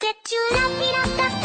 Get you lucky,